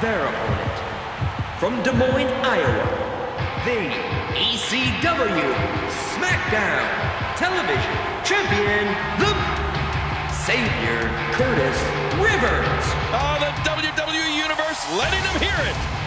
their opponent. From Des Moines, Iowa, the ECW SmackDown Television Champion, the Savior Curtis Rivers. Oh, the WWE Universe letting them hear it.